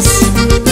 eyes